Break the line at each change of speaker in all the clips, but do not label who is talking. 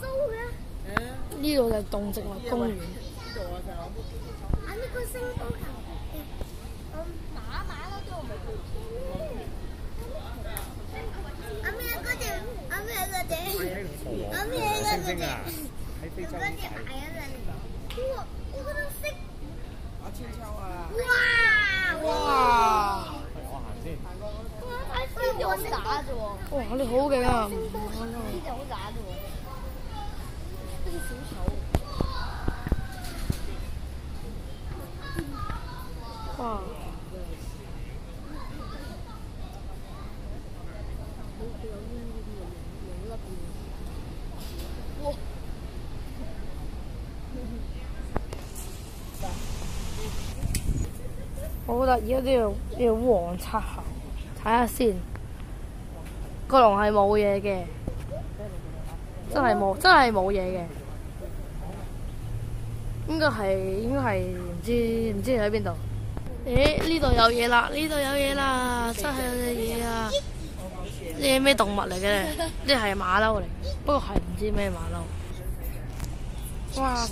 須嘅。
呢度就係動植物公園。
啊！呢個星波球嘅，嗯，馬馬咯都唔係。阿咩嗰條？阿咩嗰隻？阿咩嗰隻？
喺非洲
嗰隻大一陣。哇！我覺得識。
阿千秋啊！
哇！
哇！
我行先。
哇呢隻好渣啫喎！
哇！你好勁啊！
呢隻好渣啫喎！哇！好有，
哇！我觉得而家呢呢黄漆猴，睇下先。个龙系冇嘢嘅，真系冇，真系冇嘢嘅。應該係應該係唔知唔知喺邊度。誒呢度有嘢啦！呢度有嘢啦！真係有隻嘢啊！呢係咩動物嚟嘅咧？呢係馬騮嚟，不過係唔知咩馬騮。哇！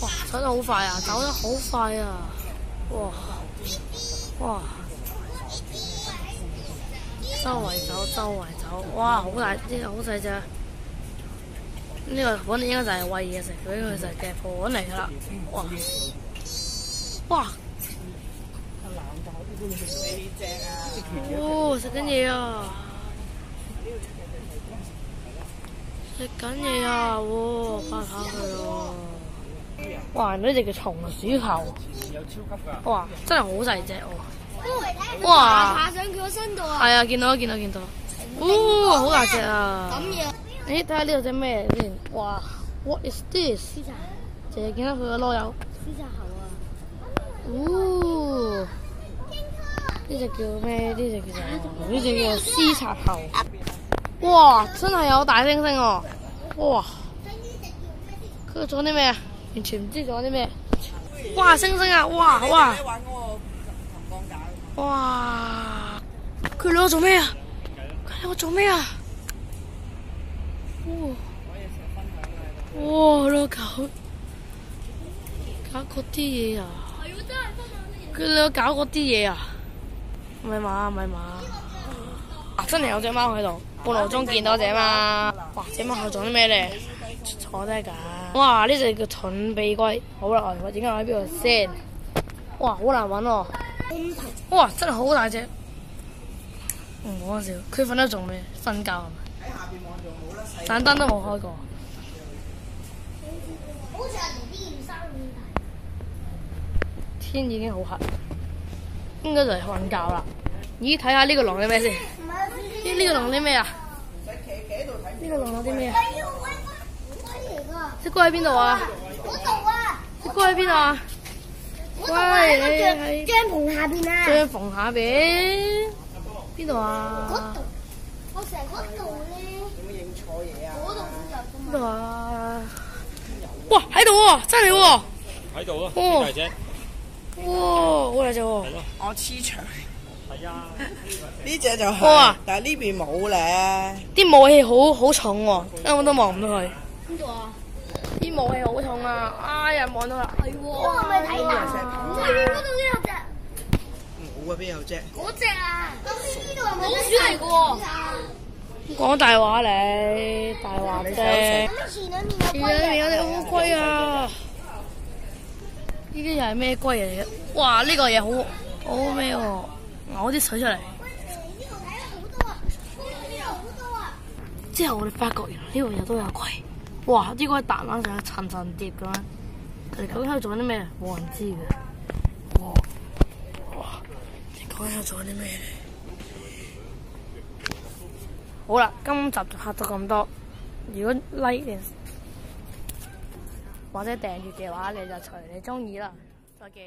哇！走得好快啊！走得好快啊！哇！哇！周围走，周围走，哇！好大，呢個好细只。呢個本嚟應該就系喂嘢食，佢呢個就係嘅盘嚟噶啦。哇！哇！哦，食紧嘢啊！食紧嘢啊！哇，拍下佢啊！哇，呢隻叫松鼠球，哇，真系好細隻喎！
哇！
哇
爬上佢個身度啊！
係啊，見到見到見到，哦，好大隻啊！
咁嘢。
誒，睇下呢度隻咩先？哇！What is this？
獅子
淨係見到佢個籮柚。
獅子猴啊！
哦，呢只叫咩？呢只叫做呢只叫獅賊猴。哇！真係有大猩猩喎！哇！佢做啲咩啊？完全唔知做啲咩。哇！猩猩啊！哇哇！哇！佢兩個做咩啊？佢兩個做咩啊？哇！哇！兩個搞搞嗰啲嘢啊！佢兩個搞嗰啲嘢啊！唔係嘛？唔係嘛？啊！真係有隻貓喺度，半路中見到隻貓。哇！隻貓喺做啲咩咧？坐低㗎。哇！呢隻叫盾臂龜，好啦，我點解喺邊度先？哇！好難揾喎。哇！真係好大隻。唔好講笑，佢瞓得仲未？瞓覺係咪？
喺下邊望仲冇啦，細。
盞燈都冇開過。天已經好黑，應該就係瞓覺啦。咦？睇下呢個龍係咩先？
咦
呢呢個龍啲咩啊？呢個龍有啲咩啊？
係啊，龜
喺邊度啊？
嗰度啊！
隻龜喺邊
度啊！喺個帳
喺
帳篷下邊啊！
帳篷下邊。邊度
嗰
啊
度？，我成日嗰度咧，
有冇影錯嘢啊？
嗰度都有㗎嘛。
邊度啊？哇！喺度喎，真係喎！
喺度啊，
哦
大隻，
哇！好大隻喎！
我黐牆。
係啊，
呢只就係。
哇
但係呢邊冇咧。
啲武器好好重喎，根本都望唔到佢。
邊度啊？
啲武器好痛啊！哎呀，望到啦。係喎。
我係咪睇㗎？下邊嗰度都有隻，
冇啊，邊有只？
嗰隻啊！咁呢度係咪老鼠嚟㗎喎？
講大話你，大話啫。
咁前兩面有
而家裏面有隻烏龜啊！呢啲又係咩龜嚟嘅？哇！呢、個嘢好好咩喎？嘔啲水出嚟。
呢度睇到好多啊！呢度好多啊！
之後我哋發覺原來呢度又都有龜。哇！啲龜彈翻上去層層疊咁樣。佢哋究竟喺度做緊啲咩？冇人知嘅。哇！哇！你究竟喺度做緊啲咩？好啦，今集就拍到咁多。如果 like 或者訂閱嘅話，你就隨你中意啦。再見。